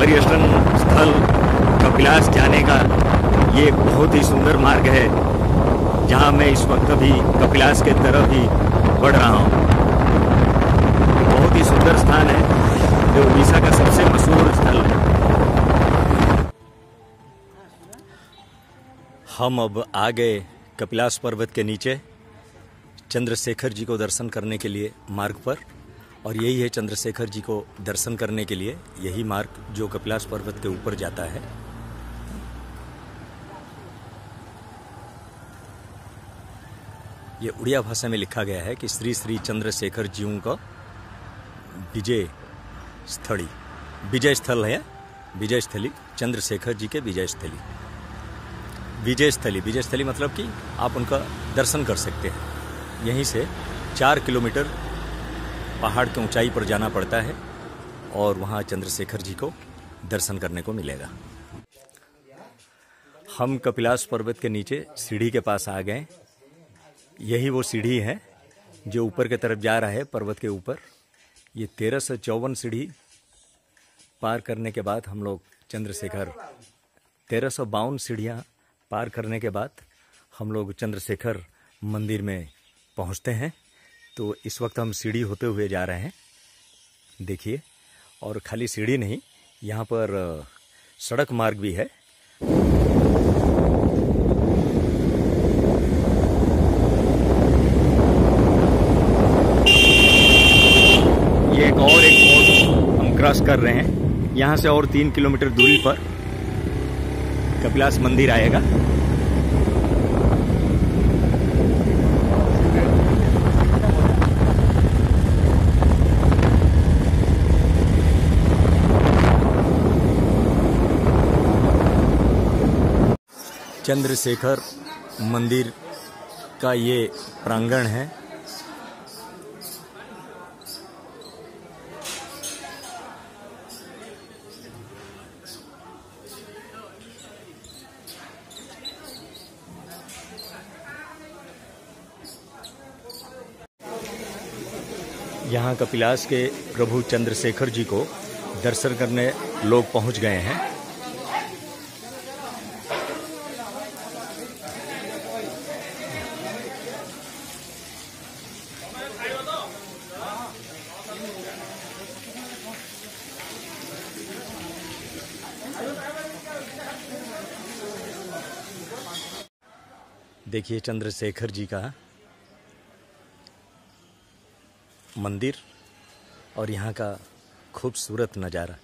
पर्यटन स्थल कपिलास जाने का ये बहुत ही सुंदर मार्ग है, जहाँ मैं इस वक्त अभी कपिलास के तरफ़ ही बढ़ रहा हूँ। बहुत ही सुंदर स्थान है, जो उड़ीसा का सबसे मशहूर स्थल है। हम अब आ गए कपिलास पर्वत के नीचे, चंद्रशेखर जी को दर्शन करने के लिए मार्ग पर। और यही है चंद्रशेखर जी को दर्शन करने के लिए। यही मार्ग जो कपिलास पर्वत के ऊपर जाता है। ये उड़िया भाषा में लिखा गया है कि श्री श्री चंद्रशेखर जीव का विजय स्थली। विजय स्थल है, विजय स्थली, चंद्रशेखर जी के विजय स्थली। विजय स्थली विजय स्थली मतलब कि आप उनका दर्शन कर सकते हैं। यहीं से चार किलोमीटर पहाड़ की ऊंचाई पर जाना पड़ता है और वहाँ चंद्रशेखर जी को दर्शन करने को मिलेगा। हम कपिलास पर्वत के नीचे सीढ़ी के पास आ गए। यही वो सीढ़ी है जो ऊपर की तरफ़ जा रहा है, पर्वत के ऊपर। ये तेरह सौ चौवन सीढ़ी पार करने के बाद हम लोग चंद्रशेखर, तेरह सौ बावन सीढ़ियाँ पार करने के बाद हम लोग चंद्रशेखर मंदिर में पहुँचते हैं। तो इस वक्त हम सीढ़ी होते हुए जा रहे हैं। देखिए, और खाली सीढ़ी नहीं, यहाँ पर सड़क मार्ग भी है। ये एक और एक मोड़ हम क्रॉस कर रहे हैं। यहाँ से और तीन किलोमीटर दूरी पर कपिलास मंदिर आएगा। चंद्रशेखर मंदिर का ये प्रांगण है। यहाँ कपिलास के प्रभु चंद्रशेखर जी को दर्शन करने लोग पहुँच गए हैं। देखिए चंद्रशेखर जी का मंदिर और यहाँ का खूबसूरत नज़ारा।